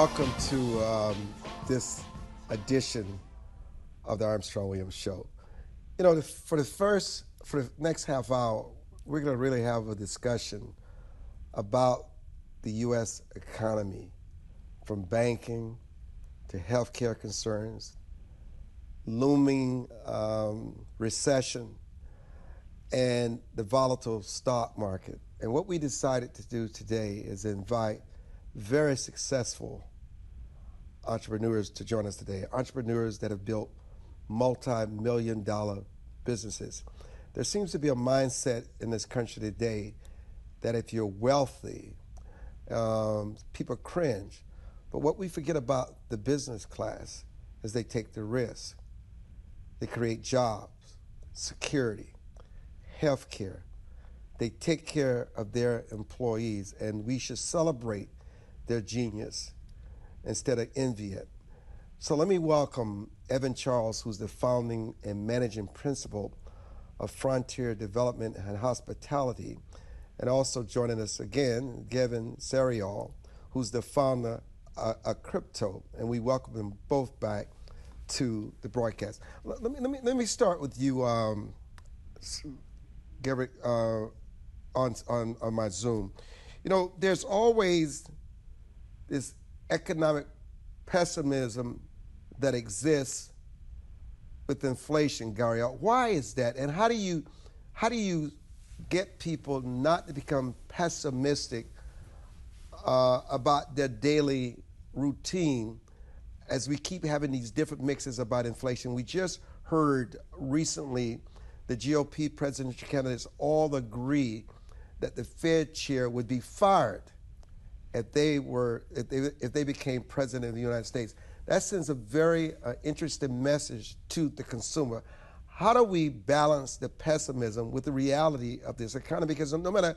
welcome to um, this edition of the Armstrong Williams Show. You know, for the first, for the next half hour, we're going to really have a discussion about the U.S. economy, from banking to healthcare concerns, looming um, recession, and the volatile stock market. And what we decided to do today is invite very successful entrepreneurs to join us today, entrepreneurs that have built multi million dollar businesses. There seems to be a mindset in this country today that if you're wealthy, um, people cringe. But what we forget about the business class is they take the risk. They create jobs, security, health care. They take care of their employees, and we should celebrate their genius instead of envy it. So let me welcome Evan Charles, who's the founding and managing principal of Frontier Development and Hospitality, and also joining us again, Gavin Sariol, who's the founder of, of Crypto, and we welcome them both back to the broadcast. Let me let me let me start with you, um, Garrett, uh, on on on my Zoom. You know, there's always this economic pessimism that exists with inflation, Gary. Why is that? And how do you how do you get people not to become pessimistic uh, about their daily routine as we keep having these different mixes about inflation? We just heard recently the GOP presidential candidates all agree that the Fed chair would be fired if they were if they if they became president of the United States. That sends a very uh, interesting message to the consumer. How do we balance the pessimism with the reality of this economy? Because no matter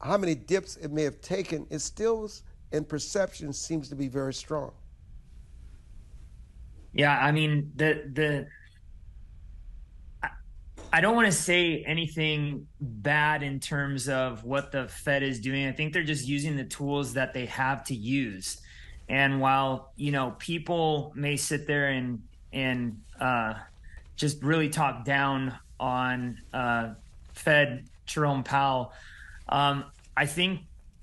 how many dips it may have taken, it still, in perception, seems to be very strong. Yeah, I mean the the I don't want to say anything bad in terms of what the Fed is doing. I think they're just using the tools that they have to use. And while you know people may sit there and and uh, just really talk down on uh, Fed Jerome Powell, um, I think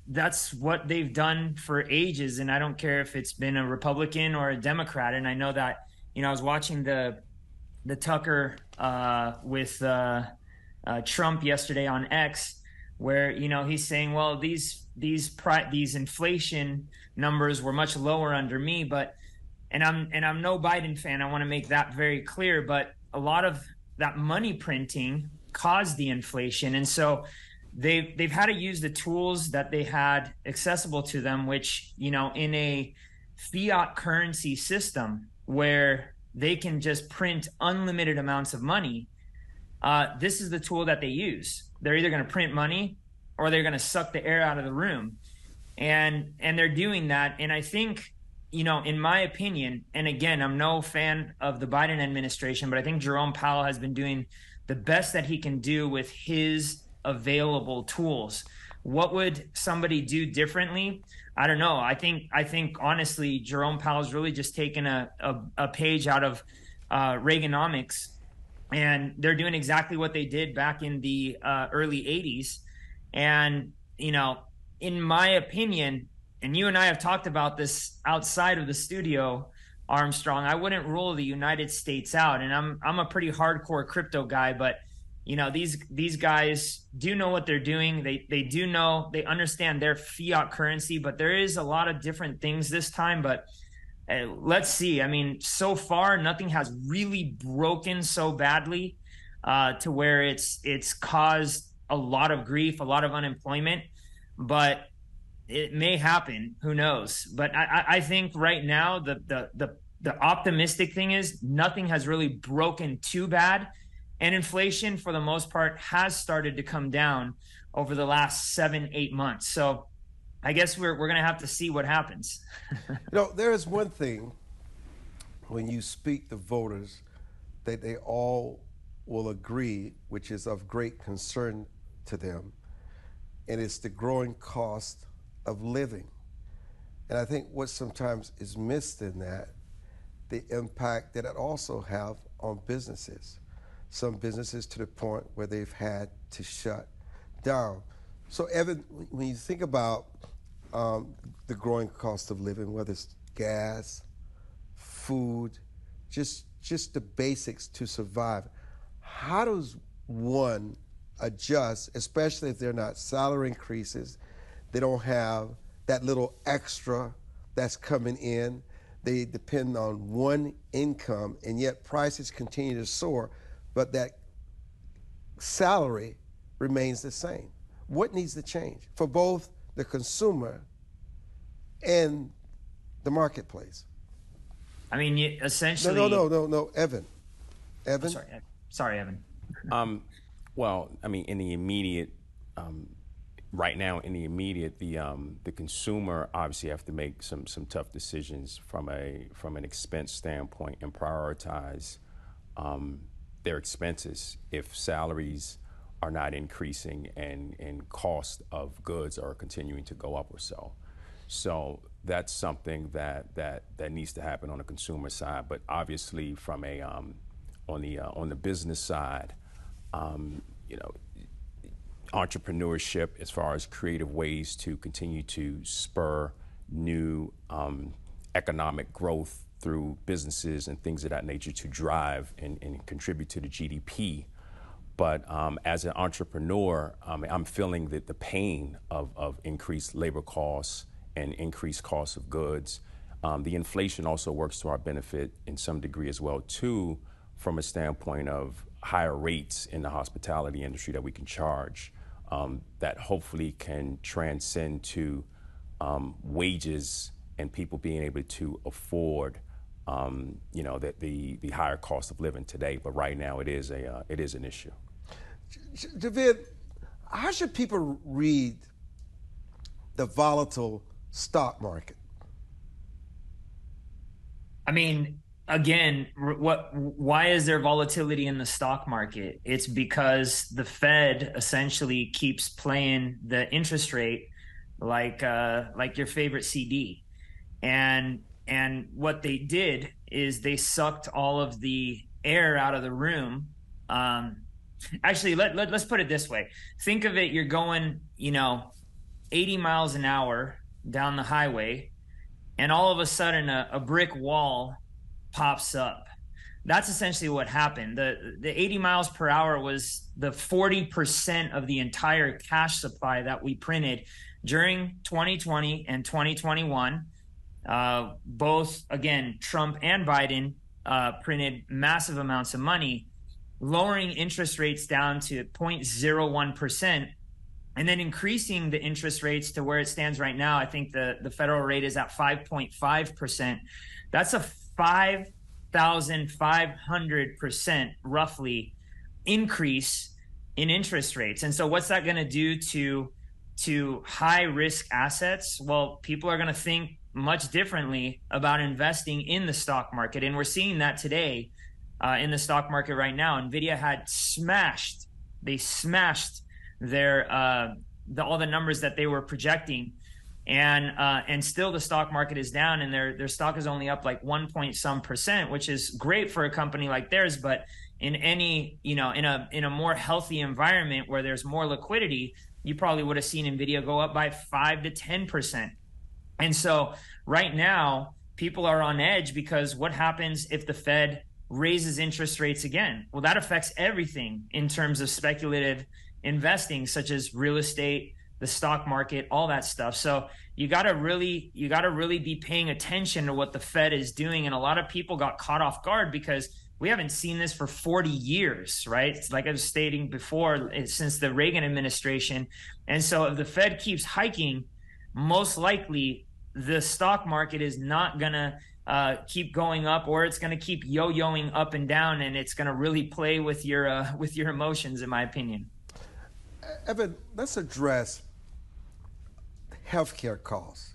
that's what they've done for ages. And I don't care if it's been a Republican or a Democrat. And I know that you know I was watching the the Tucker uh, with uh, uh, Trump yesterday on X, where you know he's saying, well, these these pri- these inflation numbers were much lower under me, but and I'm and I'm no Biden fan. I want to make that very clear, but a lot of that money printing caused the inflation, and so they've they've had to use the tools that they had accessible to them, which you know in a fiat currency system where they can just print unlimited amounts of money. Uh, this is the tool that they use. They're either going to print money or they're going to suck the air out of the room, and and they're doing that. And I think, you know, in my opinion, and again, I'm no fan of the Biden administration, but I think Jerome Powell has been doing the best that he can do with his available tools. What would somebody do differently? I don't know. I think I think honestly, Jerome Powell's really just taken a, a, a page out of uh, Reaganomics, and they're doing exactly what they did back in the uh, early '80s. And you know, in my opinion, and you and I have talked about this outside of the studio, Armstrong. I wouldn't rule the United States out, and I'm I'm a pretty hardcore crypto guy, but you know these these guys do know what they're doing. They they do know they understand their fiat currency but there is a lot of different things this time but uh, let's see. I mean so far nothing has really broken so badly uh, to where it's it's caused a lot of grief a lot of unemployment but it may happen. Who knows? But i i think right now the the the the optimistic thing is nothing has really broken too bad and inflation, for the most part, has started to come down over the last seven, eight months. So I guess we're, we're going to have to see what happens. you know, there is one thing when you speak to voters that they all will agree, which is of great concern to them, and it's the growing cost of living. And I think what sometimes is missed in that, the impact that it also have on businesses. Some businesses to the point where they've had to shut down. So, Evan, when you think about um, the growing cost of living, whether it's gas, food, just just the basics to survive, how does one adjust, especially if they're not salary increases, they don't have that little extra that's coming in. They depend on one income, and yet prices continue to soar, but that salary remains the same. What needs to change for both the consumer and the marketplace? I mean, essentially. No, no, no, no, no, Evan. Evan. Oh, sorry, sorry, Evan. um, well, I mean, in the immediate, um, right now, in the immediate, the um, the consumer obviously have to make some some tough decisions from a from an expense standpoint and prioritize um, their expenses if salaries are not increasing and, and cost of goods are continuing to go up or so. So that's something that, that, that needs to happen on the consumer side. But obviously, from a um, on the uh, on the business side, um, you know, entrepreneurship as far as creative ways to continue to spur new um, economic growth through businesses and things of that nature to drive and, and contribute to the GDP. But um, as an entrepreneur, um, I'm feeling that the pain of, of increased labor costs and increased costs of goods. Um, the inflation also works to our benefit in some degree as well, too, from a standpoint of higher rates in the hospitality industry that we can charge um, that hopefully can transcend to um, wages and people being able to afford um, you know, the, the, the higher cost of living today. But right now, it is a uh, it is an issue. David, how should people read the volatile stock market? I mean, again, what why is there volatility in the stock market? It's because the Fed essentially keeps playing the interest rate like uh, like your favorite CD, and and what they did is they sucked all of the air out of the room. Um, actually, let, let, let's put it this way. Think of it, you're going, you know, 80 miles an hour down the highway, and all of a sudden a, a brick wall pops up. That's essentially what happened. The the 80 miles per hour was the 40% of the entire cash supply that we printed during 2020 and 2021 uh, both, again, Trump and Biden uh, printed massive amounts of money, lowering interest rates down to 0.01%, and then increasing the interest rates to where it stands right now. I think the, the federal rate is at 5.5%. That's a 5,500% roughly increase in interest rates. And so, what's that going to do to to high risk assets? Well, people are going to think much differently about investing in the stock market. And we're seeing that today uh, in the stock market right now. NVIDIA had smashed, they smashed their, uh, the, all the numbers that they were projecting. And uh, and still the stock market is down, and their their stock is only up like one point some percent, which is great for a company like theirs. But in any you know in a in a more healthy environment where there's more liquidity, you probably would have seen Nvidia go up by five to ten percent and so right now, people are on edge because what happens if the Fed raises interest rates again? Well, that affects everything in terms of speculative investing, such as real estate, the stock market, all that stuff. So you got to really, you got to really be paying attention to what the Fed is doing. And a lot of people got caught off guard because we haven't seen this for 40 years, right? like I was stating before, eh, since the Reagan administration. And so if the Fed keeps hiking, most likely the stock market is not going to uh, keep going up or it's going to keep yo-yoing up and down and it's going to really play with your uh, with your emotions in my opinion. Evan let's address healthcare costs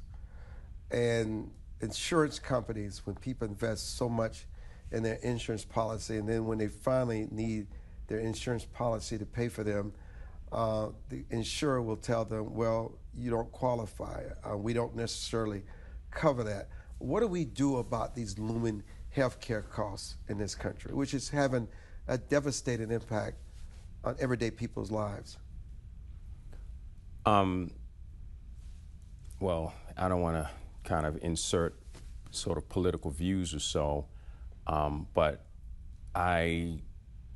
and insurance companies when people invest so much in their insurance policy and then when they finally need their insurance policy to pay for them uh, the insurer will tell them well you don't qualify. Uh, we don't necessarily cover that. What do we do about these looming healthcare costs in this country, which is having a devastating impact on everyday people's lives? Um, well, I don't want to kind of insert sort of political views or so, um, but I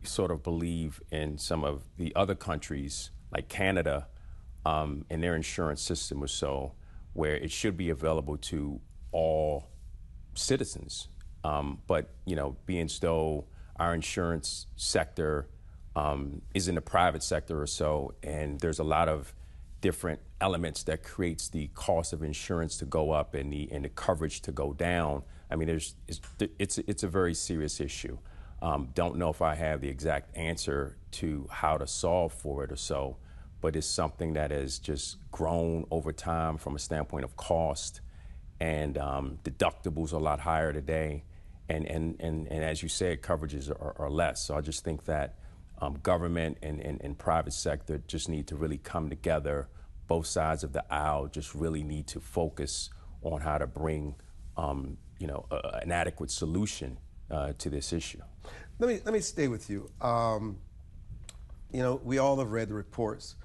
sort of believe in some of the other countries, like Canada, um, and their insurance system or so, where it should be available to all citizens. Um, but you know, being though our insurance sector um, is in the private sector or so, and there's a lot of different elements that creates the cost of insurance to go up and the and the coverage to go down. I mean, there's it's it's, it's a very serious issue. Um, don't know if I have the exact answer to how to solve for it or so, but it's something that has just grown over time from a standpoint of cost, and um, deductibles are a lot higher today, and and and, and as you said, coverages are, are less. So I just think that um, government and, and, and private sector just need to really come together. Both sides of the aisle just really need to focus on how to bring, um, you know, a, an adequate solution uh, to this issue. Let me let me stay with you. Um, you know, we all have read the reports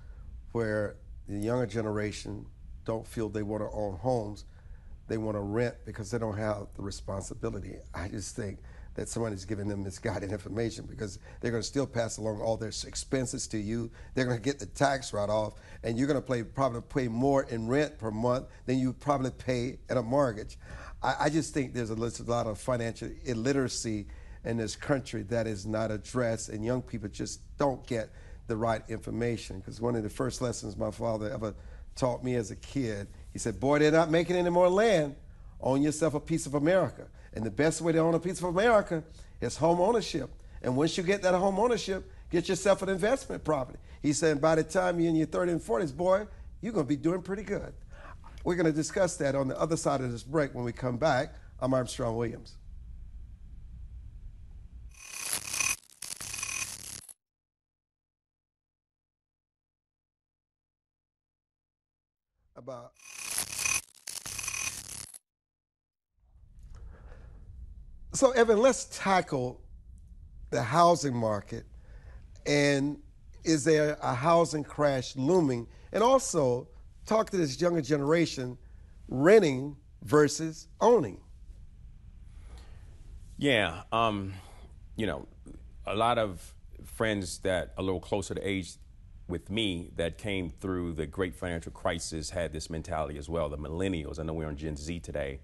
where the younger generation don't feel they want to own homes; they want to rent because they don't have the responsibility. I just think that someone is giving them misguided information because they're going to still pass along all their expenses to you. They're going to get the tax write off, and you're going to probably pay more in rent per month than you probably pay at a mortgage. I, I just think there's a, a lot of financial illiteracy in this country that is not addressed, and young people just don't get the right information. Because one of the first lessons my father ever taught me as a kid, he said, Boy, they're not making any more land. Own yourself a piece of America. And the best way to own a piece of America is home ownership. And once you get that home ownership, get yourself an investment property. He said, by the time you're in your 30s and 40s, boy, you're going to be doing pretty good. We're going to discuss that on the other side of this break when we come back. I'm Armstrong Williams. About So, Evan, let's tackle the housing market. And is there a housing crash looming? And also, talk to this younger generation renting versus owning. Yeah. Um, you know, a lot of friends that a little closer to age with me that came through the great financial crisis had this mentality as well. The millennials, I know we're on Gen Z today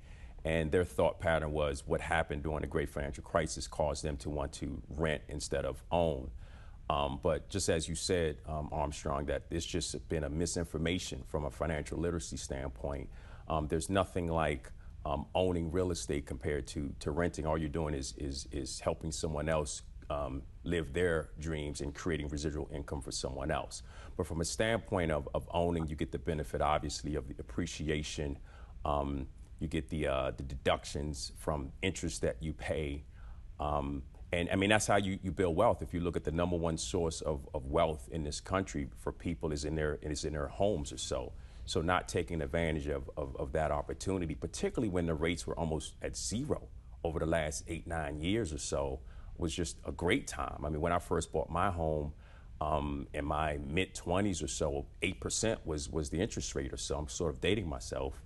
and their thought pattern was what happened during the great financial crisis caused them to want to rent instead of own. Um, but just as you said, um, Armstrong, that it's just been a misinformation from a financial literacy standpoint. Um, there's nothing like um, owning real estate compared to, to renting. All you're doing is, is, is helping someone else um, live their dreams and creating residual income for someone else. But from a standpoint of, of owning, you get the benefit, obviously, of the appreciation. Um, you get the uh, the deductions from interest that you pay. Um, and I mean, that's how you, you build wealth. If you look at the number one source of, of wealth in this country for people is in their is in their homes or so. So not taking advantage of, of, of that opportunity, particularly when the rates were almost at zero over the last eight, nine years or so, was just a great time. I mean, when I first bought my home um, in my mid 20s or so, 8% was, was the interest rate or so. I'm sort of dating myself.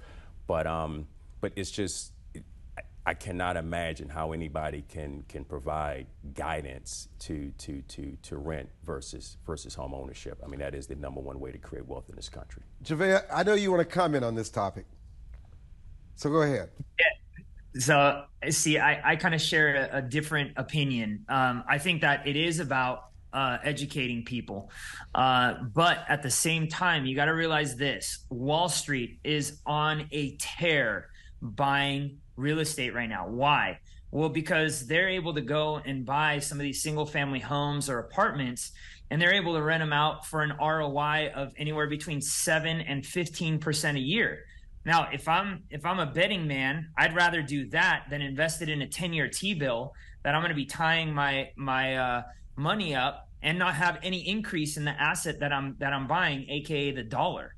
But um, but it's just I cannot imagine how anybody can can provide guidance to to to to rent versus versus home ownership. I mean, that is the number one way to create wealth in this country. Javea, I know you want to comment on this topic, so go ahead. Yeah. So, see, I, I kind of share a, a different opinion. Um, I think that it is about uh, educating people. Uh, but at the same time, you got to realize this Wall Street is on a tear buying real estate right now. Why? Well, because they're able to go and buy some of these single family homes or apartments and they're able to rent them out for an ROI of anywhere between 7 and 15% a year. Now, if I'm if I'm a betting man, I'd rather do that than invest it in a 10-year T-bill that I'm going to be tying my my uh, money up and not have any increase in the asset that I'm that I'm buying, aka the dollar.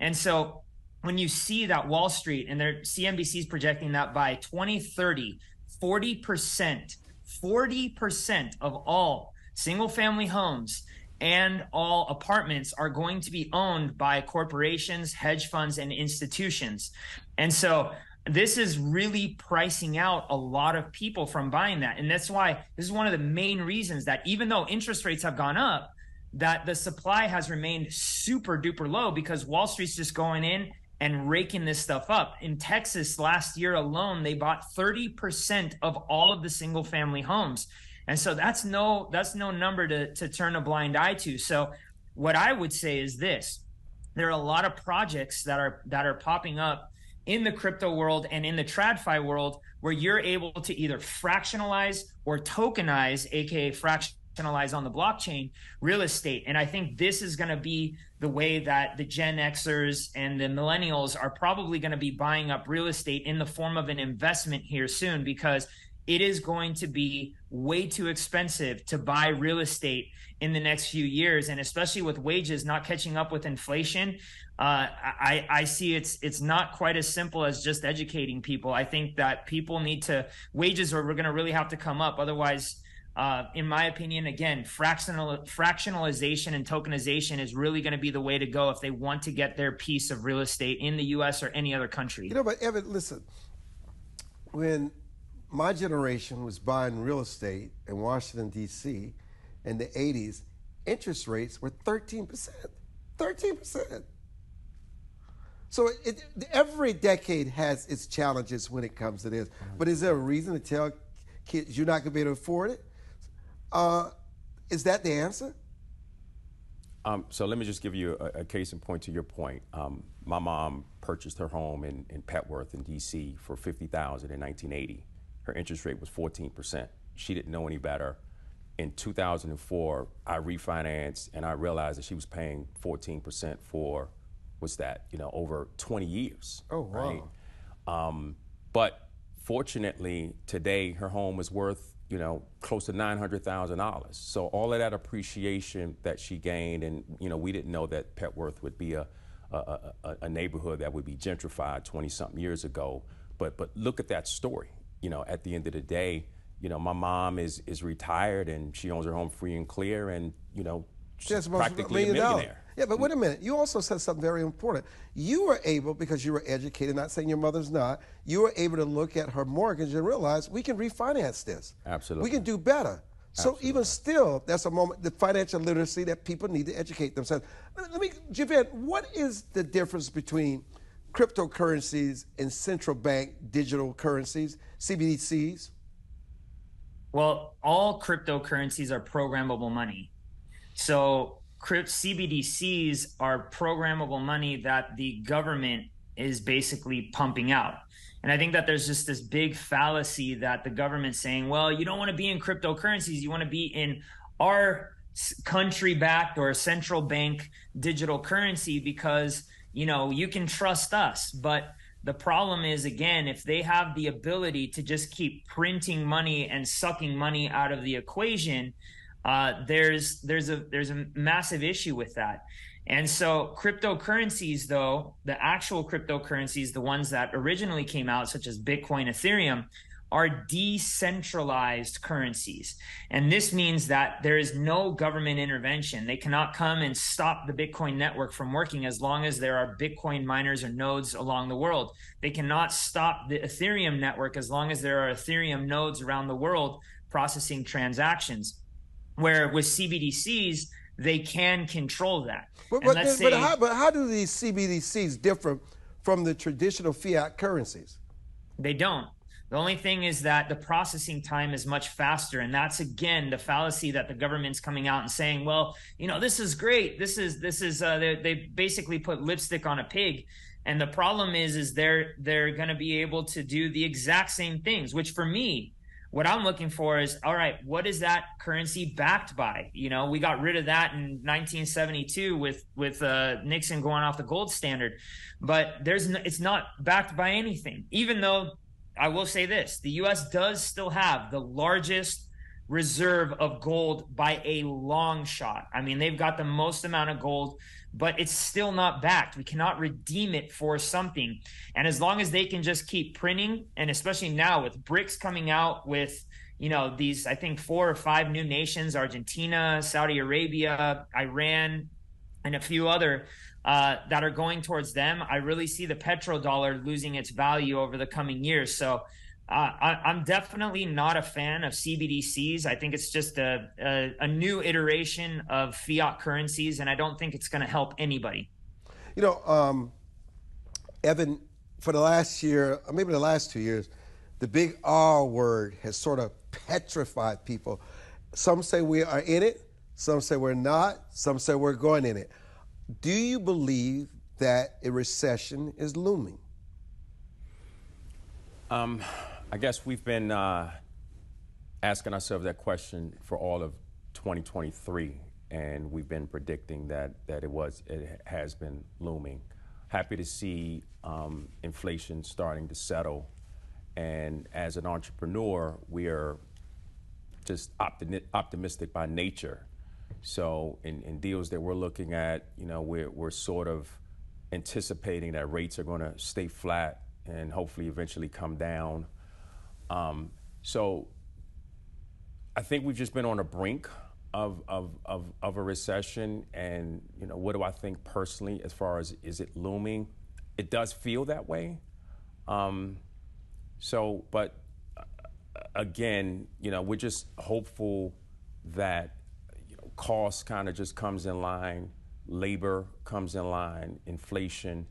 And so when you see that Wall Street and their CNBC is projecting that by 2030, 40%, 40% of all single family homes and all apartments are going to be owned by corporations, hedge funds, and institutions. And so this is really pricing out a lot of people from buying that. And that's why this is one of the main reasons that even though interest rates have gone up, that the supply has remained super duper low because Wall Street's just going in and raking this stuff up. In Texas last year alone, they bought 30% of all of the single family homes. And so that's no that's no number to to turn a blind eye to. So what I would say is this. There are a lot of projects that are that are popping up in the crypto world and in the TradFi world where you're able to either fractionalize or tokenize, aka fraction on the blockchain real estate. And I think this is going to be the way that the Gen Xers and the millennials are probably going to be buying up real estate in the form of an investment here soon because it is going to be way too expensive to buy real estate in the next few years. And especially with wages not catching up with inflation uh, I, I see it's it's not quite as simple as just educating people. I think that people need to wages are we're going to really have to come up. Otherwise uh, in my opinion, again, fractional fractionalization and tokenization is really going to be the way to go if they want to get their piece of real estate in the U.S. or any other country. You know, but Evan, listen, when my generation was buying real estate in Washington D.C. in the '80s, interest rates were 13 percent. 13 percent. So it, every decade has its challenges when it comes to this. But is there a reason to tell kids you're not going to be able to afford it? Uh, is that the answer? Um, so let me just give you a, a, case in point to your point. Um, my mom purchased her home in, in Petworth in D.C. for fifty thousand in 1980. Her interest rate was 14 percent. She didn't know any better. In 2004, I refinanced and I realized that she was paying 14 percent for what's that? You know, over 20 years. Oh wow! Right? Um, but fortunately, today her home is worth you know, close to nine hundred thousand dollars. So all of that appreciation that she gained, and you know, we didn't know that Petworth would be a a, a, a neighborhood that would be gentrified twenty something years ago. But but look at that story. You know, at the end of the day, you know, my mom is is retired and she owns her home free and clear, and you know, she's practically a millionaire. Yeah, but wait a minute. You also said something very important. You were able, because you were educated, not saying your mother's not, you were able to look at her mortgage and realize we can refinance this. Absolutely. We can do better. So even still, that's a moment, the financial literacy that people need to educate themselves. Let me, Javed, what is the difference between cryptocurrencies and central bank digital currencies, CBDCs? Well, all cryptocurrencies are programmable money. So CBDCs are programmable money that the government is basically pumping out. And I think that there's just this big fallacy that the government's saying, well, you don't want to be in cryptocurrencies, you want to be in our country backed or central bank digital currency because, you know, you can trust us. But the problem is, again, if they have the ability to just keep printing money and sucking money out of the equation, uh, there's there's a there's a massive issue with that. And so cryptocurrencies, though, the actual cryptocurrencies, the ones that originally came out, such as Bitcoin, Ethereum, are decentralized currencies. And this means that there is no government intervention. They cannot come and stop the Bitcoin network from working as long as there are Bitcoin miners or nodes along the world. They cannot stop the Ethereum network as long as there are Ethereum nodes around the world processing transactions. Where with CBDCs, they can control that. But, but, but, say, how, but how do these CBDCs differ from the traditional fiat currencies? They don't. The only thing is that the processing time is much faster. And that's again the fallacy that the government's coming out and saying, well, you know, this is great. This is, this is, uh, they, they basically put lipstick on a pig. And the problem is, is they're, they're going to be able to do the exact same things, which for me what I'm looking for is all right, what is that currency backed by? You know, we got rid of that in 1972 with with uh, Nixon going off the gold standard, but there's it's not backed by anything. Even though I will say this, the U.S. does still have the largest reserve of gold by a long shot. I mean, they've got the most amount of gold, but it's still not backed. We cannot redeem it for something. And as long as they can just keep printing, and especially now with BRICS coming out with, you know, these, I think, four or five new nations Argentina, Saudi Arabia, Iran, and a few other uh, that are going towards them, I really see the petrodollar losing its value over the coming years. So I, am definitely not a fan of CBDCs. I think it's just a, a, a new iteration of fiat currencies, and I don't think it's going to help anybody. You know, um, Evan, for the last year, or maybe the last two years, the big R word has sort of petrified people. Some say we are in it, some say we're not, some say we're going in it. Do you believe that a recession is looming? Um, I guess we've been uh, asking ourselves that question for all of 2023, and we've been predicting that that it was it has been looming. Happy to see um, inflation starting to settle, and as an entrepreneur, we are just optimi- optimistic by nature so in, in deals that we're looking at, you know, we're, we're sort of anticipating that rates are going to stay flat and hopefully eventually come down. Um, so I think we've just been on a brink of, of, of, of, a recession. And, you know, what do I think personally as far as is it looming? It does feel that way. Um, so, but uh, again, you know, we're just hopeful that cost kind of just comes in line, labor comes in line, inflation,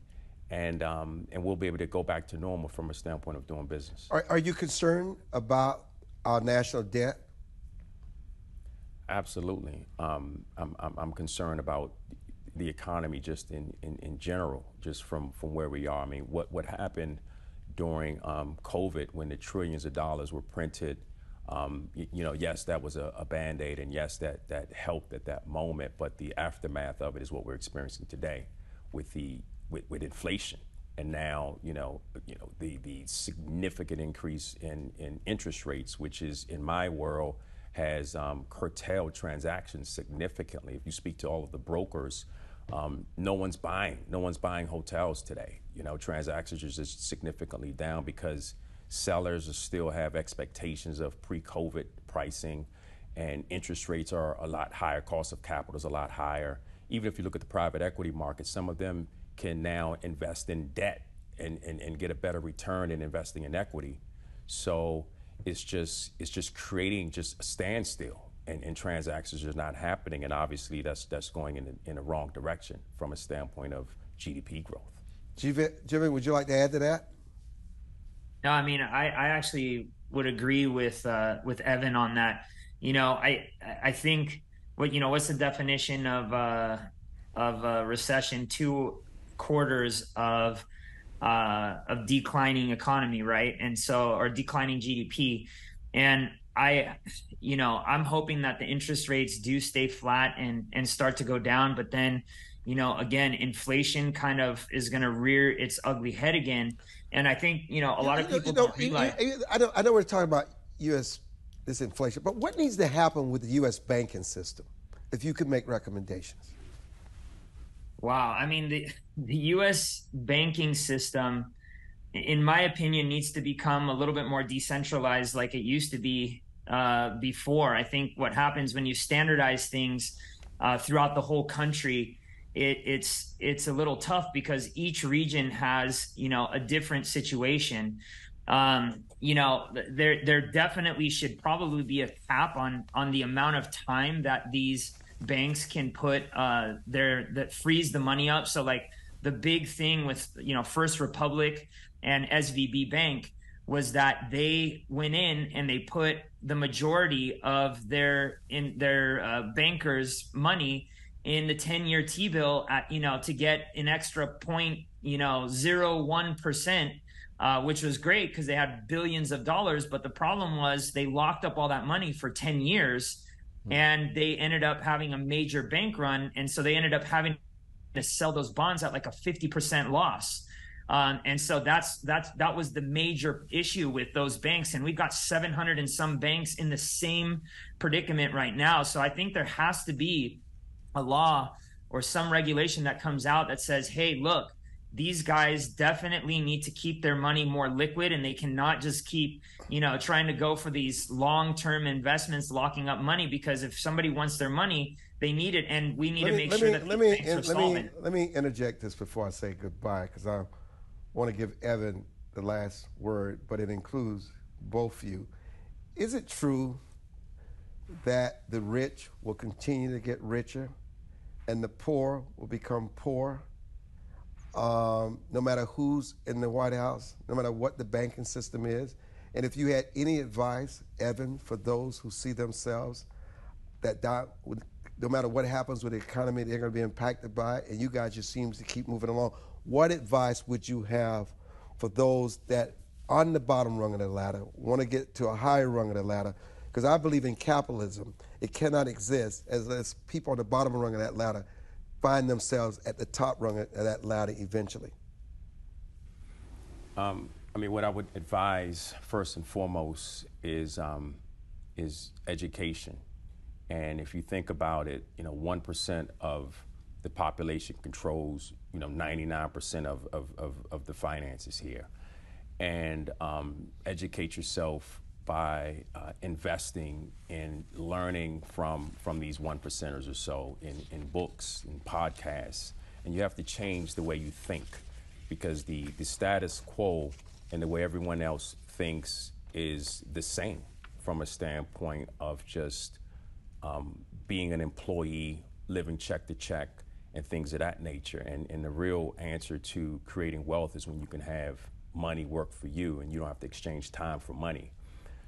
and um, and we'll be able to go back to normal from a standpoint of doing business. Are, are you concerned about our national debt? Absolutely. Um, I'm, I'm, I'm, concerned about the economy just in, in, in, general, just from, from where we are. I mean, what, what happened during um, COVID when the trillions of dollars were printed um, you, you, know, yes, that was a, a band aid, and yes, that, that helped at that moment, but the aftermath of it is what we're experiencing today with, the, with, with inflation. And now, you know, you know the, the significant increase in, in interest rates, which is in my world, has um, curtailed transactions significantly. If you speak to all of the brokers, um, no one's buying. No one's buying hotels today. You know, transactions are just significantly down because Sellers still have expectations of pre-COVID pricing, and interest rates are a lot higher. Cost of capital is a lot higher. Even if you look at the private equity market, some of them can now invest in debt and, and, and get a better return in investing in equity. So it's just it's just creating just a standstill and, and transactions are not happening and obviously that's that's going in the, in the wrong direction from a standpoint of GDP growth. Jimmy, would you like to add to that? No, I mean, I, I actually would agree with uh, with Evan on that. You know, I I think what you know what's the definition of uh, of a recession? Two quarters of uh, of declining economy, right? And so, or declining GDP. And I, you know, I'm hoping that the interest rates do stay flat and and start to go down. But then, you know, again, inflation kind of is going to rear its ugly head again. And I think you know a lot of people. You know, like, I know I know we're talking about U.S. this inflation, but what needs to happen with the U.S. banking system? If you could make recommendations. Wow, I mean the the U.S. banking system, in my opinion, needs to become a little bit more decentralized, like it used to be uh, before. I think what happens when you standardize things uh, throughout the whole country it, it's it's a little tough because each region has you know a different situation. Um, you know, there there definitely should probably be a cap on on the amount of time that these banks can put uh, their that freeze the money up. So like the big thing with you know First Republic and SVB Bank was that they went in and they put the majority of their in their uh, bankers' money in the 10 year T bill at, you know, to get an extra point, you know, zero one percent, uh, which was great because they had billions of dollars. But the problem was they locked up all that money for 10 years. And they ended up having a major bank run. And so they ended up having to sell those bonds at like a 50% loss. Um, and so that's that's that was the major issue with those banks, and we've got 700 and some banks in the same predicament right now. So I think there has to be a law or some regulation that comes out that says, "Hey, look, these guys definitely need to keep their money more liquid, and they cannot just keep, you know, trying to go for these long-term investments, locking up money. Because if somebody wants their money, they need it, and we need let to me, make sure me, that let me, are let solvent. Me, let me interject this before I say goodbye, because I want to give Evan the last word, but it includes both of you. Is it true that the rich will continue to get richer and the poor will become poor? Um, no matter who's in the White House, no matter what the banking system is. And if you had any advice, Evan, for those who see themselves that no matter what happens with the economy, they're going to be impacted by it, and you guys just seem to keep moving along what advice would you have for those that on the bottom rung of the ladder want to get to a higher rung of the ladder? Because I believe in capitalism. It cannot exist as, as people on the bottom rung of that ladder find themselves at the top rung of that ladder eventually. Um, I mean, what I would advise first and foremost is um, is education. And if you think about it, you know, one percent of the population controls, you know, 99% of, of, of, of the finances here. And um, educate yourself by uh, investing in learning from, from these one percenters or so in, in books, in podcasts. And you have to change the way you think because the, the status quo and the way everyone else thinks is the same from a standpoint of just um, being an employee, living check to check, and things of that nature. And, and the real answer to creating wealth is when you can have money work for you and you don't have to exchange time for money.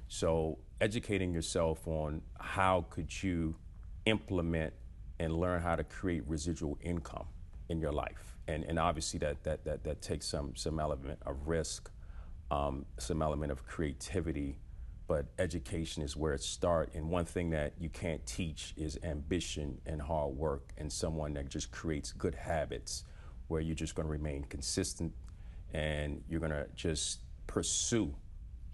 So educating yourself on how could you implement and learn how to create residual income in your life. And, and obviously that, that, that, that takes some, some element of risk, um, some element of creativity, but education is where it starts. And one thing that you can't teach is ambition and hard work and someone that just creates good habits where you're just going to remain consistent and you're going to just pursue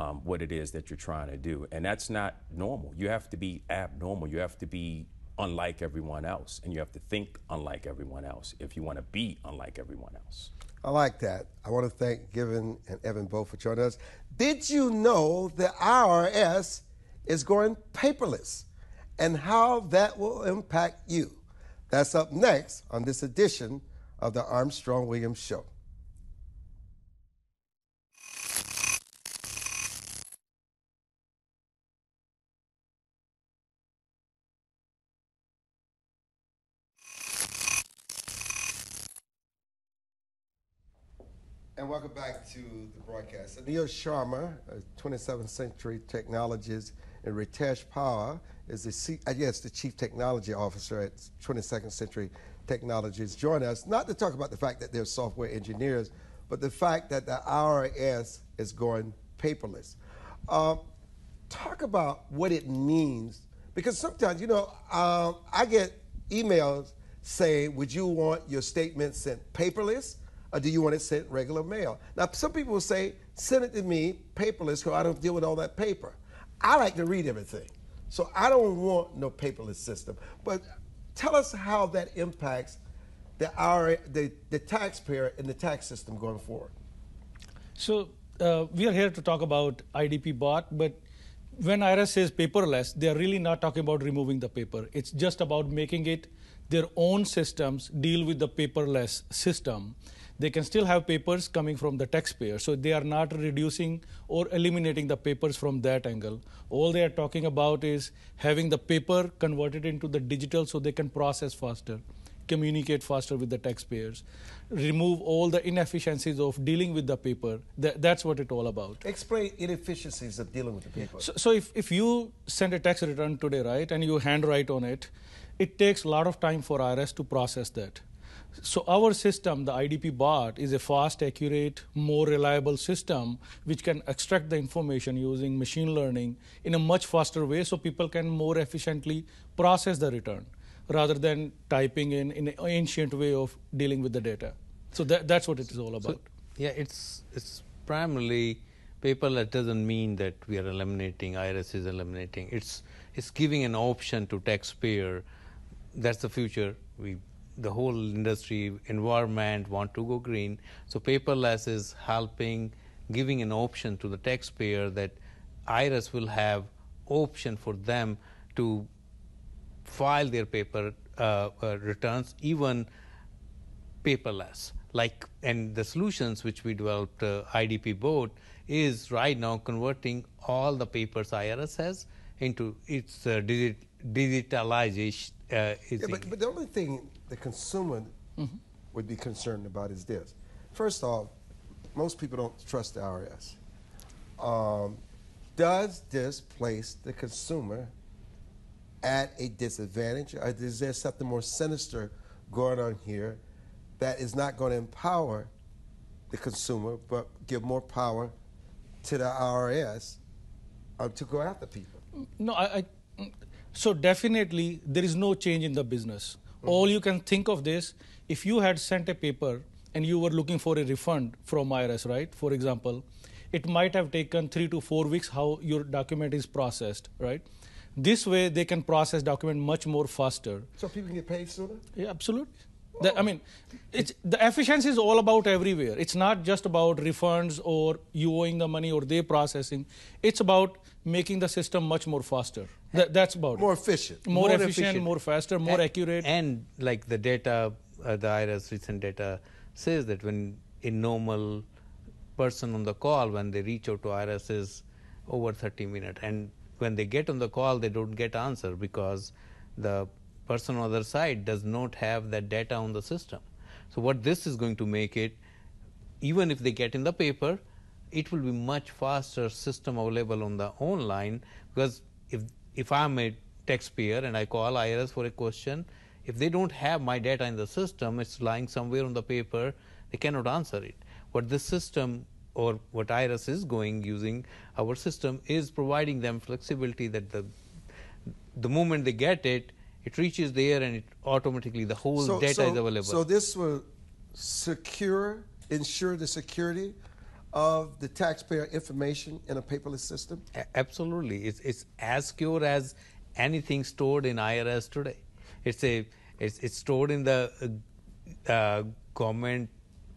um, what it is that you're trying to do. And that's not normal. You have to be abnormal. You have to be unlike everyone else. And you have to think unlike everyone else if you want to be unlike everyone else. I like that. I want to thank Given and Evan both for joining us. Did you know the IRS is going paperless and how that will impact you? That's up next on this edition of the Armstrong Williams Show. And welcome back to the broadcast. Anil Sharma, 27th Century Technologies, and Ritesh Pahwa is the, I guess, the Chief Technology Officer at 22nd Century Technologies, join us, not to talk about the fact that they're software engineers, but the fact that the IRS is going paperless. Uh, talk about what it means, because sometimes, you know, um, I get emails saying, would you want your statement sent paperless? Or do you want it sent regular mail? Now, some people will say, send it to me paperless because I don't deal with all that paper. I like to read everything. So I don't want no paperless system. But tell us how that impacts the, our, the, the taxpayer and the tax system going forward. So uh, we are here to talk about IDP bot, but when IRS says paperless, they are really not talking about removing the paper. It's just about making it their own systems deal with the paperless system they can still have papers coming from the taxpayer. So they are not reducing or eliminating the papers from that angle. All they are talking about is having the paper converted into the digital so they can process faster, communicate faster with the taxpayers, remove all the inefficiencies of dealing with the paper. That, that's what it's all about. Explain inefficiencies of dealing with the paper. So, so if, if you send a tax return today, right, and you handwrite on it, it takes a lot of time for IRS to process that so our system, the IDP bot, is a fast, accurate, more reliable system which can extract the information using machine learning in a much faster way so people can more efficiently process the return rather than typing in in an ancient way of dealing with the data. So that, that's what it is all about. Yeah, it's it's primarily paperless doesn't mean that we are eliminating IRS is eliminating. It's it's giving an option to taxpayer. That's the future. We the whole industry environment want to go green. So paperless is helping giving an option to the taxpayer that IRS will have option for them to file their paper uh, uh, returns even paperless like and the solutions which we developed uh, idp board is right now converting all the papers irs has into its uh, digit, digitalization uh, yeah, but, but the only thing the consumer mm-hmm. would be concerned about is this first off most people don't trust the irs um, does this place the consumer at a disadvantage? Or is there something more sinister going on here that is not going to empower the consumer, but give more power to the IRS uh, to go after people? No, I, I, so definitely there is no change in the business. All you can think of this if you had sent a paper and you were looking for a refund from IRS, right? For example, it might have taken three to four weeks how your document is processed, right? This way, they can process document much more faster. So people can get paid sooner. Yeah, absolutely. The, I mean, it's, the efficiency is all about everywhere. It's not just about refunds or you owing the money or they processing. It's about making the system much more faster. That, that's about it. more it. efficient. More, more efficient, efficient, more faster, more and, accurate. And like the data, uh, the IRS recent data says that when a normal person on the call, when they reach out to IRS, is over 30 minutes, and when they get on the call, they don't get answer because the person on the other side does not have that data on the system. So what this is going to make it, even if they get in the paper, it will be much faster system available on the online because if if I'm a taxpayer and I call IRS for a question, if they don't have my data in the system, it's lying somewhere on the paper, they cannot answer it. What this system or what IRS is going using our system is providing them flexibility that the the moment they get it, it reaches there and it automatically the whole so, data so, is available. So this will secure, ensure the security of the taxpayer information in a paperless system? A- absolutely, it's it's as secure as anything stored in IRS today. It's a it's, it's stored in the uh, uh government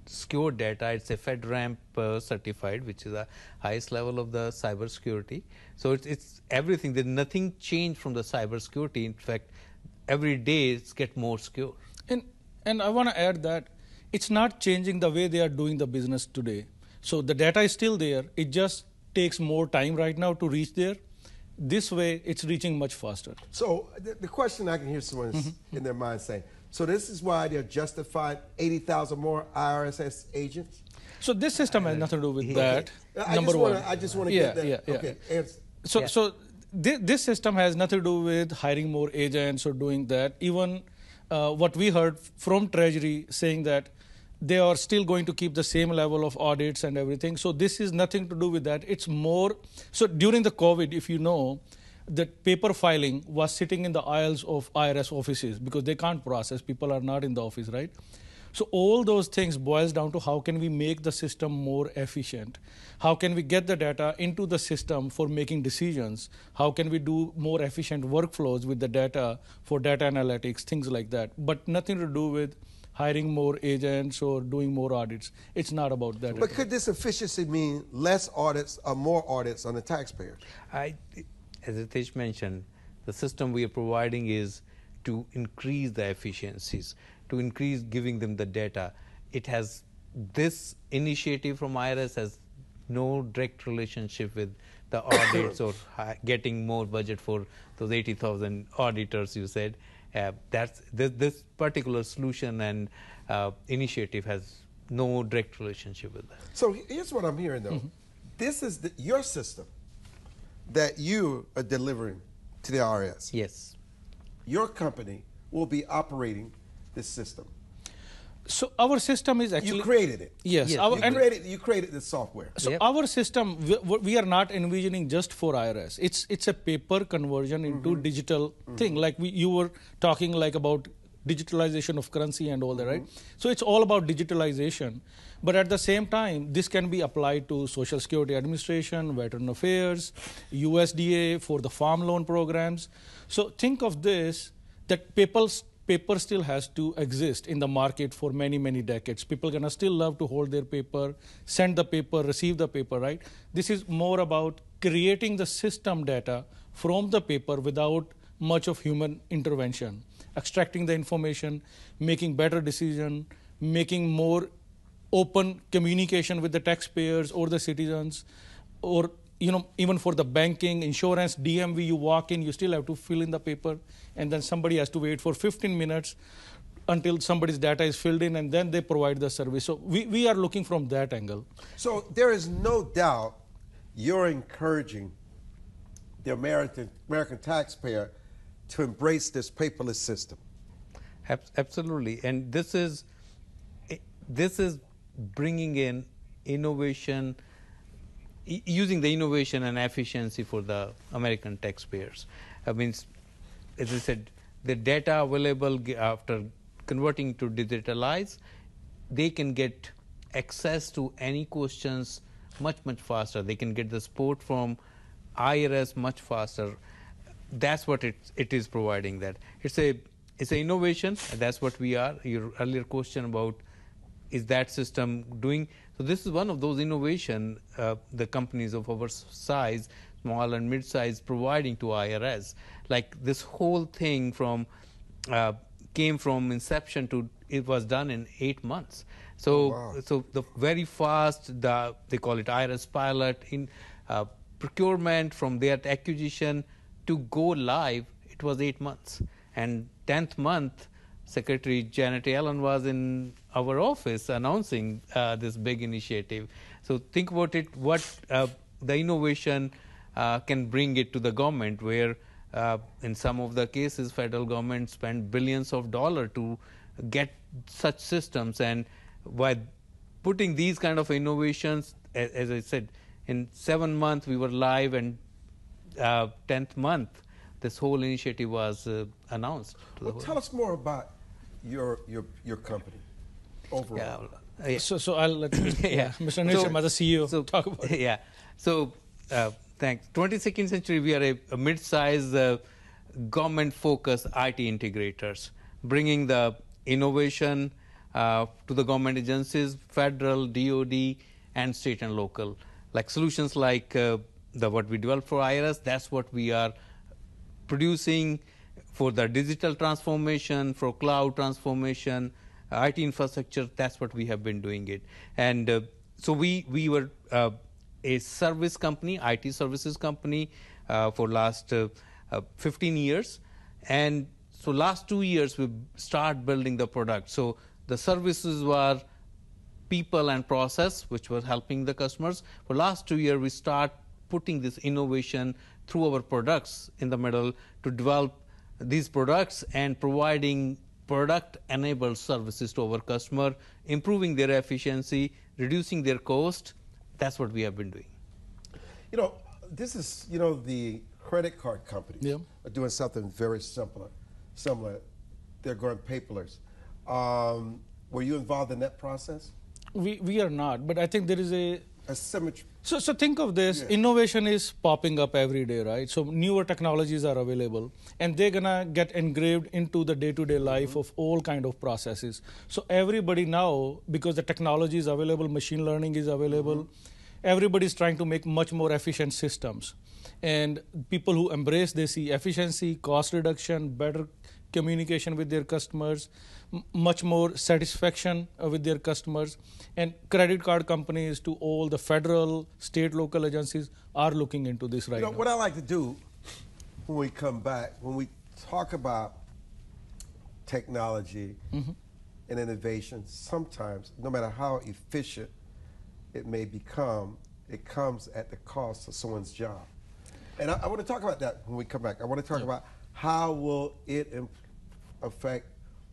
secure data. It's a FedRAMP uh, certified, which is the highest level of the cybersecurity. So it's, it's everything. There's nothing changed from the cybersecurity. In fact, every day it's get more secure. And and I want to add that it's not changing the way they are doing the business today. So the data is still there. It just takes more time right now to reach there. This way, it's reaching much faster. So the, the question I can hear someone mm-hmm. in their mind saying, so this is why they're justified 80,000 more IRS agents? So this system has nothing to do with that. I number just wanna, one. I just want to yeah, get that. Yeah, yeah. Okay. So, yeah. so th- this system has nothing to do with hiring more agents or doing that. Even uh, what we heard from Treasury saying that they are still going to keep the same level of audits and everything. So this is nothing to do with that. It's more so during the COVID, if you know, that paper filing was sitting in the aisles of IRS offices because they can't process. People are not in the office, right? So all those things boils down to how can we make the system more efficient? How can we get the data into the system for making decisions? How can we do more efficient workflows with the data for data analytics, things like that? But nothing to do with hiring more agents or doing more audits. It's not about that. But could this efficiency mean less audits or more audits on the taxpayer? I as Ritesh mentioned, the system we are providing is to increase the efficiencies, to increase giving them the data. It has this initiative from IRS has no direct relationship with the audits or getting more budget for those 80,000 auditors you said. Uh, that's this, this, particular solution and uh, initiative has no direct relationship with that. So here's what I'm hearing though. Mm-hmm. This is the, your system that you are delivering to the IRS. Yes. Your company will be operating this system. So our system is actually you created it. Yes, yes. Our, you created you created the software. So yep. our system we, we, are not envisioning just for IRS. It's it's a paper conversion into mm-hmm. digital mm-hmm. thing. Like we, you were talking like about digitalization of currency and all that, right? So it's all about digitalization. But at the same time, this can be applied to Social Security Administration, Veteran Affairs, USDA for the farm loan programs. So think of this that people's paper still has to exist in the market for many many decades. People gonna still love to hold their paper send the paper receive the paper right? This is more about creating the system data from the paper without much of human intervention. Extracting the information making better decision making more open communication with the taxpayers or the citizens or you know even for the banking insurance dmv you walk in you still have to fill in the paper and then somebody has to wait for 15 minutes until somebody's data is filled in and then they provide the service. So we, we are looking from that angle. So there is no doubt you're encouraging the American American taxpayer to embrace this paperless system. Absolutely, and this is this is bringing in innovation, i- using the innovation and efficiency for the American taxpayers. I mean, as I said, the data available after converting to digitalize, they can get access to any questions much much faster. They can get the support from IRS much faster. That's what it, it is providing that. It's a it's an innovation. That's what we are. Your earlier question about is that system doing so this is one of those innovation uh, the companies of our size small and mid size providing to irs like this whole thing from uh, came from inception to it was done in eight months. So wow. so the very fast the they call it irs pilot in uh, procurement from their acquisition to go live it was eight months. And 10th month secretary janet yellen was in our office announcing uh, this big initiative. So think about it what uh, the innovation uh, can bring it to the government where uh, in some of the cases federal government spend billions of dollars to get such systems. And by putting these kind of innovations a- as i said in seven months we were live and uh, 10th month this whole initiative was uh, announced Well, tell us more about your your your company overall. yeah, yeah. so so i'll let Mr. yeah. mr nisham as a ceo so, talk about it Yeah. So, uh, thanks. 22nd century, we are a, a mid-sized uh, government-focused IT integrators, bringing the innovation uh, to the government agencies, federal, DoD, and state and local. Like solutions like uh, the what we develop for IRS, that's what we are producing for the digital transformation, for cloud transformation, IT infrastructure. That's what we have been doing it. And uh, so we we were uh, a service company, IT services company, uh, for last uh, uh, 15 years, and so last two years we start building the product. So the services were people and process, which was helping the customers. For last two years, we start putting this innovation through our products in the middle to develop these products and providing product-enabled services to our customer, improving their efficiency, reducing their cost. That's what we have been doing. You know, this is you know the credit card companies Yeah. are doing something very similar. Similar, they're going paperless. Um, were you involved in that process? we we are not but i think there is a A symmetry. So, so think of this: Yeah. innovation is popping up every day, right? So newer technologies are available, and they're gonna get engraved into the day-to-day life mm-hmm. of all kind of processes. So everybody now, because the technology is available, machine learning is available, mm-hmm. everybody's trying to make much more efficient systems, and people who embrace they see efficiency, cost reduction, better communication with their customers, m- much more satisfaction uh, with their customers. And credit card companies to all the federal, state, local agencies are looking into this right You know, now. what I like to do when we come back, when we talk about technology and innovation, sometimes, no matter how efficient it may become, it comes at the cost of someone's job. And I, I want to talk about that when we come back. I want to talk about how will it affect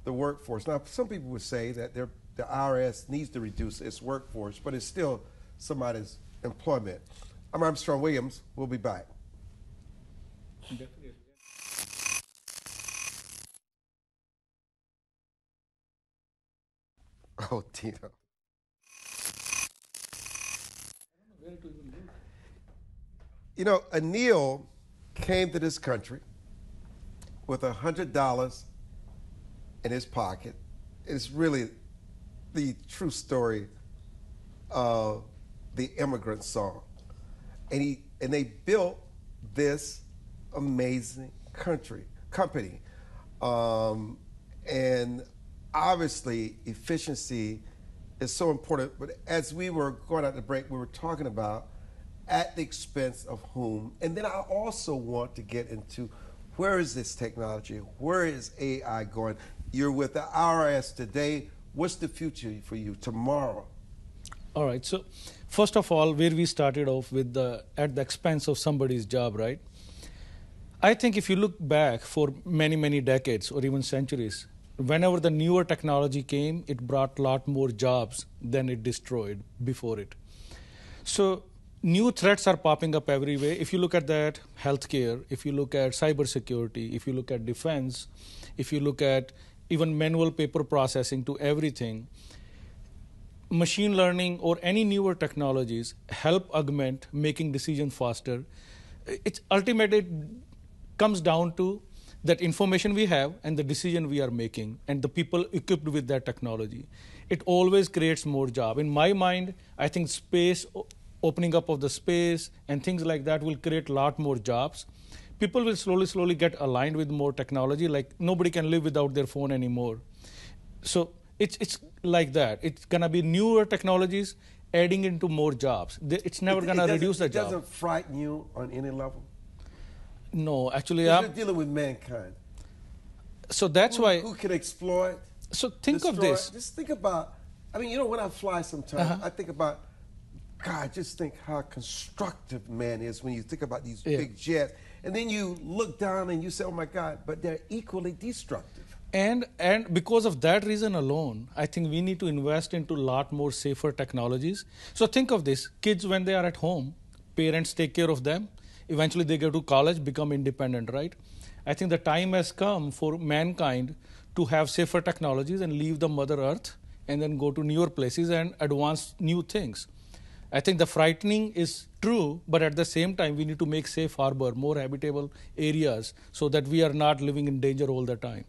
the workforce. Now, some people would say that the IRS needs to reduce its workforce, but it's still somebody's employment. I'm Armstrong Williams. We'll be back. Oh, Tito. You know, Anil came to this country with a hundred dollars in his pocket. It's really the true story of the immigrant song. And he and they built this amazing country company. Um, and obviously efficiency is so important. But as we were going out the break, we were talking about at the expense of whom. And then I also want to get into where is this technology? Where is AI going? You're with the IRS today. What's the future for you tomorrow? All right. So, first of all, where we started off with the at the expense of somebody's job, right? I think if you look back for many, many decades or even centuries, whenever the newer technology came, it brought a lot more jobs than it destroyed before it. So new threats are popping up everywhere. If you look at that healthcare, if you look at cybersecurity, if you look at defense, if you look at even manual paper processing to everything, machine learning or any newer technologies help augment making decisions faster. It's ultimately it comes down to that information we have and the decision we are making and the people equipped with that technology it always creates more job in my mind i think space opening up of the space and things like that will create a lot more jobs people will slowly slowly get aligned with more technology like nobody can live without their phone anymore so it's it's like that it's going to be newer technologies adding into more jobs it's never going to reduce the it job it doesn't frighten you on any level no, actually, I'm dealing with mankind. So that's who, why. Who can exploit? So think destroy, of this. Just think about. I mean, you know, when I fly sometimes, uh-huh. I think about. God, just think how constructive man is when you think about these yeah. big jets, and then you look down and you say, "Oh my God!" But they're equally destructive. And and because of that reason alone, I think we need to invest into a lot more safer technologies. So think of this: kids when they are at home, parents take care of them eventually they go to college, become independent, right? I think the time has come for mankind to have safer technologies and leave the Mother Earth and then go to newer places and advance new things. I think the frightening is true, but at the same time, we need to make safe harbor, more habitable areas, so that we are not living in danger all the time.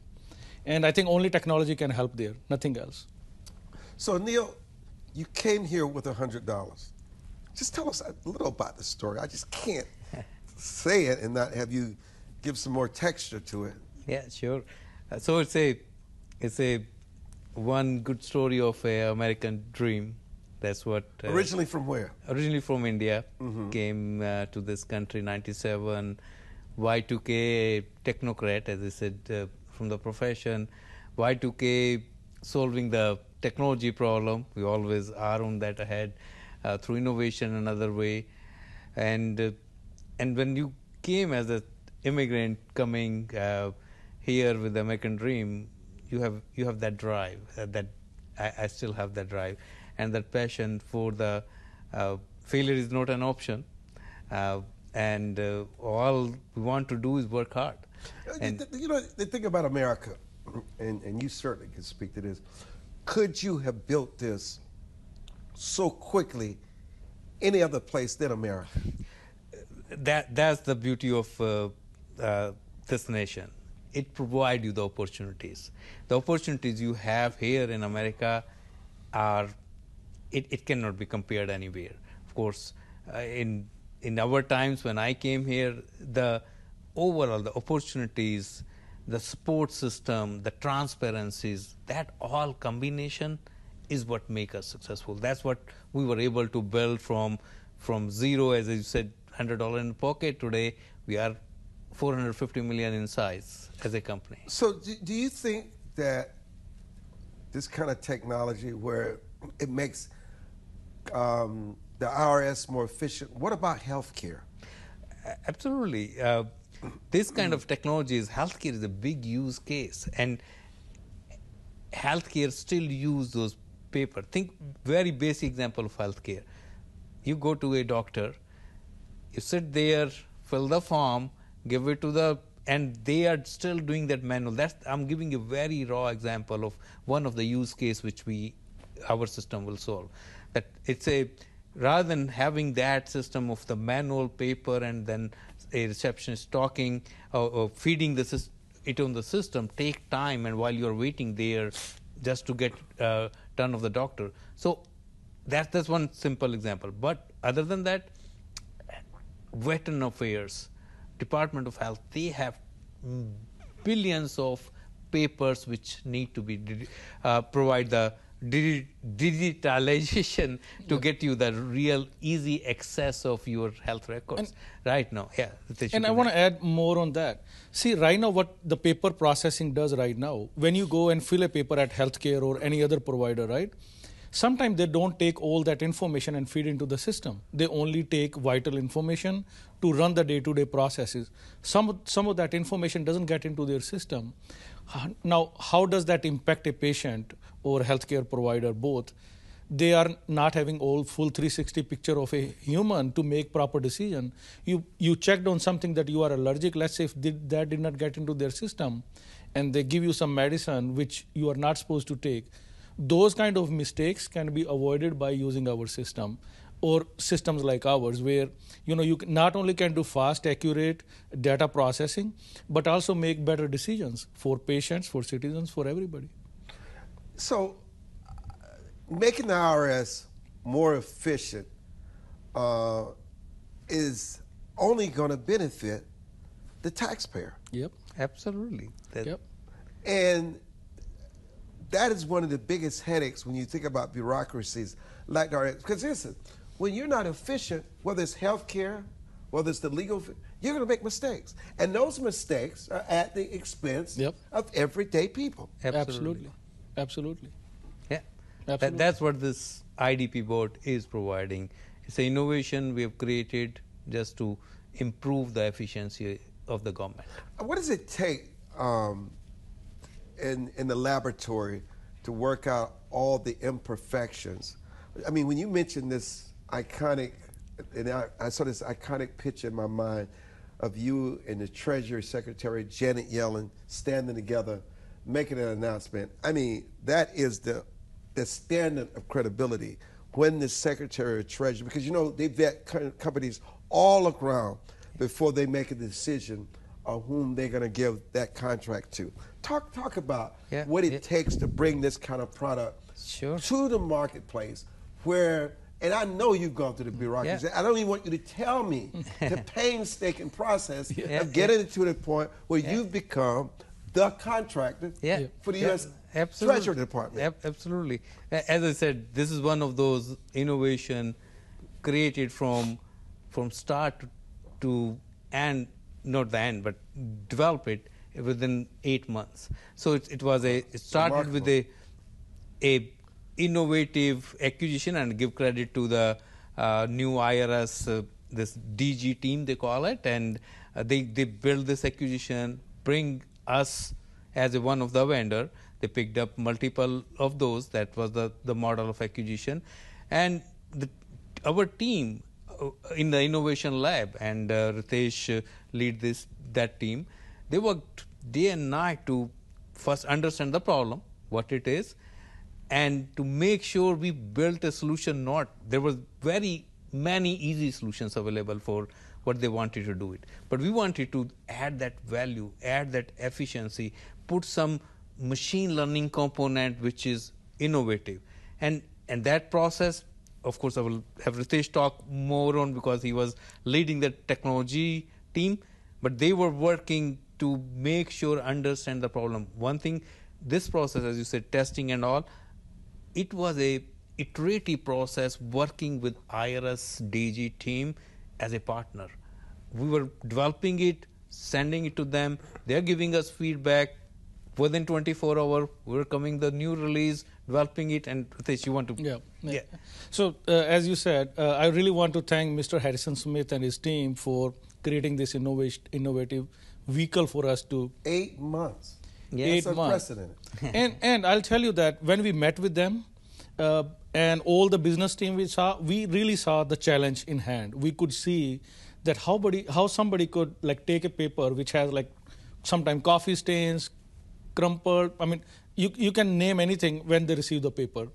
And I think only technology can help there, nothing else. So, Neil, you came here with $100. Just tell us a little about the story. I just can't say it and not have you give some more texture to it. Yeah, sure. Uh, so it's a it's a one good story of an American dream. That's what uh, originally from where? Originally from India. Mm-hmm. Came uh, to this country '97. Y2K technocrat, as I said, uh, from the profession. Y2K solving the technology problem. We always are on that ahead uh, through innovation another way, and uh, and when you came as an immigrant coming uh, here with the American dream, you have you have that drive. Uh, that I, I, still have that drive, and that passion for the uh, failure is not an option. Uh, and uh, all we want to do is work hard. And you know the thing about America, and, and you certainly can speak to this. Could you have built this so quickly any other place than America? that that's the beauty of uh, uh, this nation. It provides you the opportunities. The opportunities you have here in America are it, it cannot be compared anywhere. Of course, uh, in in our times when I came here, the overall the opportunities, the support system, the transparencies, that all combination is what make us successful. That's what we were able to build from from zero, as you said, $100 in pocket today, we are 450 million in size as a company. So, do, you think that this kind of technology, where it makes um, the IRS more efficient, what about healthcare? Absolutely. Uh, this kind of technology is healthcare is a big use case, and healthcare still use those paper. Think very basic example of healthcare. You go to a doctor, you sit there, fill the form, give it to the and they are still doing that manual. That's I'm giving a very raw example of one of the use case which we our system will solve. That it's a rather than having that system of the manual paper and then a receptionist talking or, or feeding the it on the system take time and while you're waiting there just to get uh, of the doctor. So that's that's one simple example. But other than that veteran affairs department of health they have billions of papers which need to be uh, provide the digitalization to get you the real easy access of your health records and, right now. Yeah, and I want to add more on that. See, right now, what the paper processing does right now, when you go and fill a paper at healthcare or any other provider, right? Sometimes they don't take all that information and feed into the system. They only take vital information to run the day-to-day processes. Some some of that information doesn't get into their system. Now, how does that impact a patient or healthcare provider, both? They are not having all full 360 picture of a human to make proper decision. You you checked on something that you are allergic. Let's say if did, that did not get into their system, and they give you some medicine which you are not supposed to take. Those kind of mistakes can be avoided by using our system or systems like ours where you know you not only can do fast accurate data processing but also make better decisions for patients for citizens for everybody so making the IRS more efficient uh, is only going to benefit the taxpayer. Yep, absolutely. That, yep. And that is one of the biggest headaches when you think about bureaucracies like the IRS. Because listen, when you're not efficient, whether it's healthcare, whether it's the legal, you're going to make mistakes. And those mistakes are at the expense yep. of everyday people. Absolutely. Absolutely. Absolutely. Yeah. Absolutely. That, that's what this IDP board is providing. It's an innovation we have created just to improve the efficiency of the government. What does it take um, in, in the laboratory to work out all the imperfections? I mean, when you mentioned this iconic, and I, I saw this iconic picture in my mind of you and the Treasury Secretary Janet Yellen standing together making an announcement. I mean, that is the the standard of credibility when the Secretary of Treasury, because you know they vet companies all around before they make a decision on whom they're going to give that contract to. Talk talk about yeah, what it yeah. takes to bring this kind of product sure. to the marketplace, where and I know you've gone through the bureaucracy. Yeah. I don't even want you to tell me the painstaking process of getting it to the point where you've become the contractor yeah. for the yeah. U.S. Absolutely. Treasury Department. Absolutely. As I said, this is one of those innovation created from from start to end, not the end, but develop it within eight months. So it, it was a it started with a a innovative acquisition and give credit to the uh, new IRS uh, this DG team they call it and uh, they they build this acquisition bring us as a one of the vendor. They picked up multiple of those. That was the, the model of acquisition. And the, our team in the innovation lab, and uh, Ritesh uh, lead this that team, they worked day and night to first understand the problem, what it is, and to make sure we built a solution not there was very many easy solutions available for what they wanted to do it. But we wanted to add that value, add that efficiency, put some machine learning component which is innovative. And and that process, of course, I will have Ritesh talk more on because he was leading the technology team, but they were working to make sure understand the problem. One thing, this process, as you said, testing and all, it was a iterative process working with IRS DG team as a partner. We were developing it, sending it to them. They're giving us feedback. Within 24 hours, we're coming the new release, developing it, and Ritesh, you want to? Yeah. Yeah. So, uh, as you said, uh, I really want to thank Mr. Harrison Smith and his team for creating this innovative vehicle for us to. Eight months. Yeah. Eight months. and and I'll tell you that when we met with them, uh, and all the business team we saw, we really saw the challenge in hand. We could see that how, body, how somebody could like take a paper which has like sometimes coffee stains, crumpled. I mean, you, you can name anything when they receive the paper.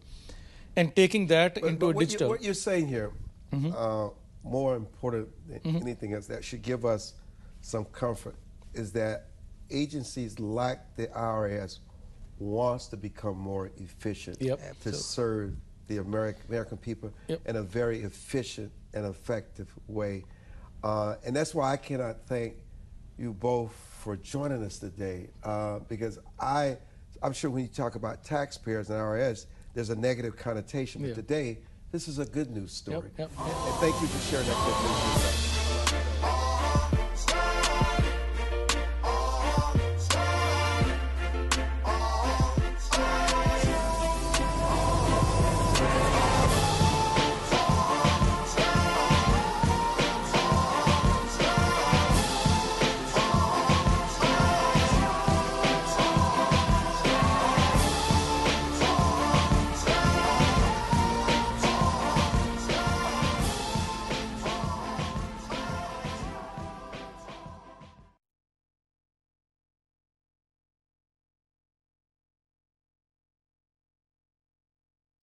and taking that But- into but a what digital. You, what you're saying here, uh, more important than anything else, that should give us some comfort, is that agencies like the IRS wants to become more efficient Yep. to Absolutely. serve the American American people Yep. in a very efficient and effective way, uh, and that's why I cannot thank you both for joining us today, uh, because I, I'm sure when you talk about taxpayers and IRS, there's a negative connotation, but Yeah. today this is a good news story. yep, And thank you for sharing that good news with us.